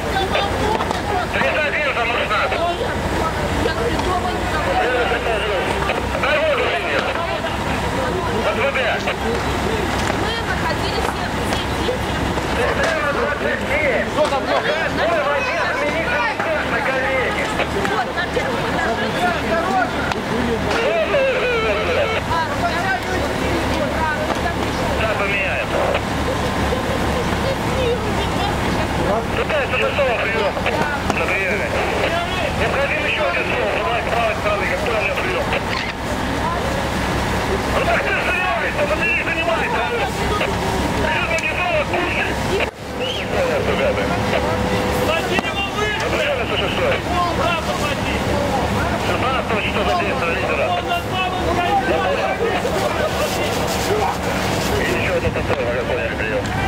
делать? 31 за Мурснат. Народу же нет. СВД. Садасова, прием. На приеме. Необходим еще один ствол, с правой стороны, как правильно прием. Ну так ты стреляешь, там это не занимает, а? Ты же не дала кушать. Сади его выше! Пол браво, Сади! 16 числа задействовали лидера. Я понял. И еще один ТТ, я понял, прием.